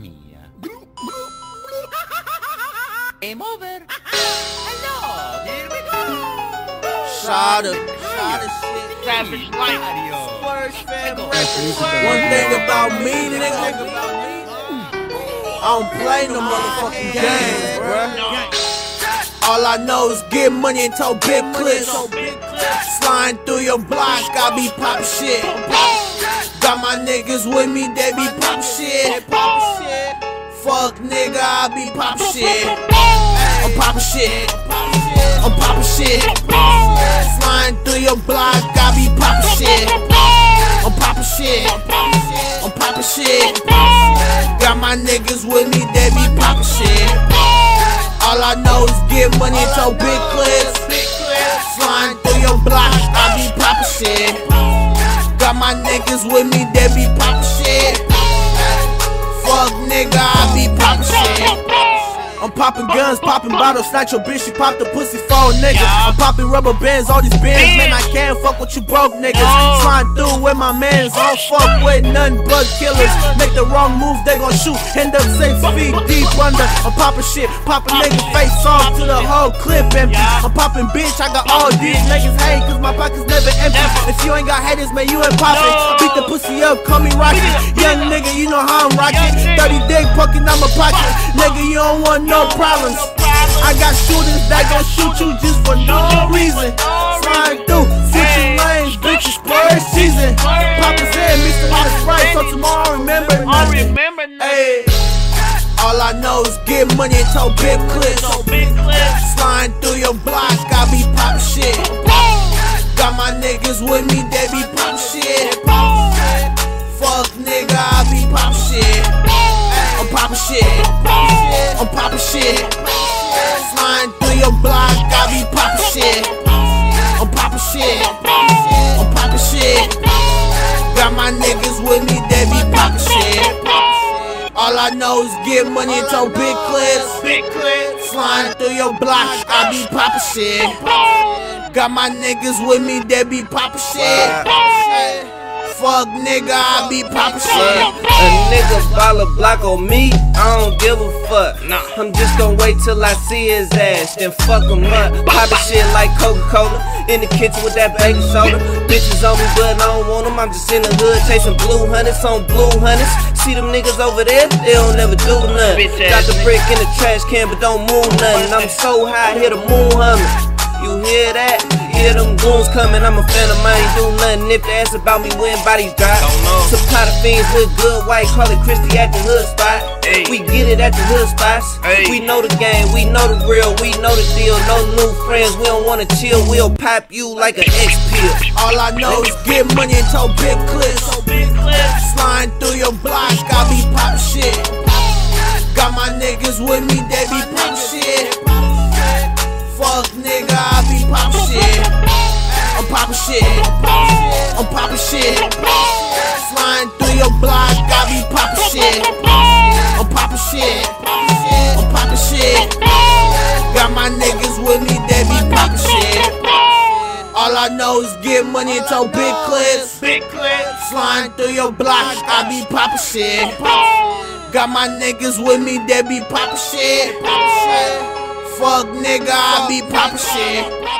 mia. Game over. Hello, here we go. Shot of, shot of shit. Savage life. Splurge fam. One thing about me, nigga. I don't play no motherfucking games, bruh. All I know is get money and tow big clips. Sliding through your block, I be poppin' shit. Pop Got my niggas with me, they be pop shit. Fuck nigga, I be pop shit. I'm poppin' shit. I'm poppin' shit. Sliding through your block, I be poppin' shit. I'm poppin' shit. I'm poppin' shit. Got my niggas with me, they be poppin' shit. All I know is get money tote big clips. Flying through your block, I be poppin' shit. Niggas with me, they be poppin' popping guns, popping bottles, snatch your bitch, she pop the pussy for a nigga. I'm popping rubber bands, all these bands, man, I can't fuck with you broke niggas. Slide through with my mans, don't fuck with none but killers. Make the wrong move, they gon' shoot, end up six feet deep under. I'm popping shit, popping nigga face off to the whole clip empty. I'm popping bitch, I got all these niggas hate, cause my pockets never empty. If you ain't got haters, man, you ain't poppin'. Beat the pussy up, call me Rocky. Young nigga, you know how I'm rockin'. 30 dick poking out my pocket. Nigga, you don't want no problems. I got shooters that gon' shoot you just for no reason. Slide through, switching lanes, bitches, first season. Papa said, lot of Sprite, so tomorrow remember nothing. Hey, all I know is get money and tote big clips. So big clip. Sliding through your block, I be pop shit. Got my niggas with me, they be pop shit. Fuck nigga, I be pop shit. I'm poppin' shit. I'm poppin' shit. Sliding through your block, I be poppin' shit. I'm poppin' shit. I'm poppin' shit. Got my niggas with me, they be poppin' shit. All I know is get money and tote big clips. Big clip. Flying through your block, I be poppin' shit. Got my niggas with me, they be poppin' shit. Fuck nigga, I be poppin' shit. A nigga ball a block on me, I don't give a fuck. Nah, I'm just gonna wait till I see his ass, then fuck him up. Poppin' shit like Coca Cola, in the kitchen with that baking soda. Bitches on me, but I don't want them. I'm just in the hood chasing blue hunters on blue hunters. See them niggas over there, they don't never do nothing. Bitch Got the brick in the trash can, but don't move nothing. I'm so high, hear the moon humming. You hear that? Hear them goons coming, I'm a phantom, I ain't do nothing. If they ask about me when bodies drop. Supply the fiends with good white, call it Christy at the hood spot. Hey. We get it at the hood spots. Hey. We know the game, we know the real, we know the deal. No new friends, we don't wanna chill. We'll pop you like an X pill. All I know is get money and tote big clips. So big clip. Sliding through your block, I be pop shit. Got my niggas with me, they be pop shit. Fuck nigga, Poppin' shit. I'm poppin' shit. I'm poppin' shit. Sliding through your block, I be poppin' shit. I'm poppin' shit. I'm poppin' shit. Got my niggas with me, they be poppin' shit. All I know is get money and tote big clips. Big clip. Flying through your block, I be poppin' shit. Got my niggas with me, they be poppin' shit. Fuck nigga, I be poppin' shit.